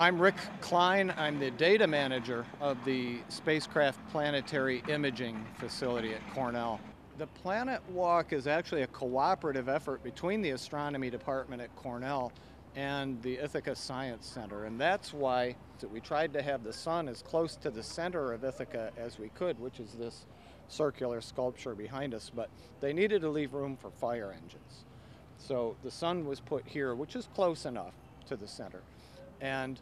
I'm Rick Kline. I'm the data manager of the Spacecraft Planetary Imaging Facility at Cornell. The Planet Walk is actually a cooperative effort between the Astronomy Department at Cornell and the Ithaca Science Center. And that's why we tried to have the sun as close to the center of Ithaca as we could, which is this circular sculpture behind us. But they needed to leave room for fire engines. So the sun was put here, which is close enough to the center. And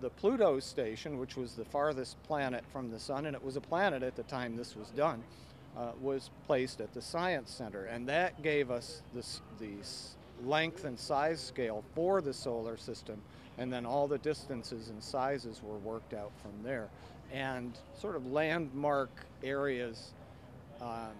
the Pluto station, which was the farthest planet from the sun, and it was a planet at the time this was done, uh, was placed at the Science Center. And that gave us this, the length and size scale for the solar system. And then all the distances and sizes were worked out from there. And sort of landmark areas um,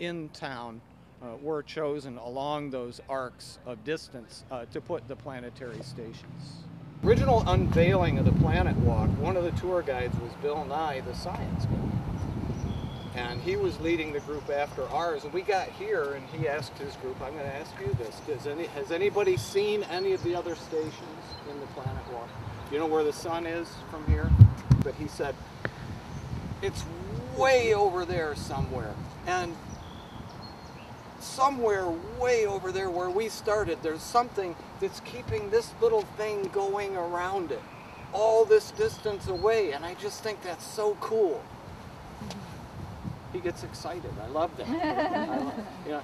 in town uh, were chosen along those arcs of distance uh, to put the planetary stations. Original unveiling of the Planet Walk, one of the tour guides was Bill Nye, the science guy. And he was leading the group after ours, and we got here, and he asked his group, I'm going to ask you this, Does any, has anybody seen any of the other stations in the Planet Walk? You know where the sun is from here? But he said, it's way over there somewhere. And somewhere way over there where we started, there's something that's keeping this little thing going around it all this distance away. And I just think that's so cool. He gets excited. I love that. I, love, you know,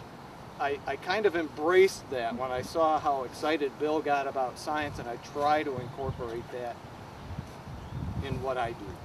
I, I kind of embraced that when I saw how excited Bill got about science, and I try to incorporate that in what I do.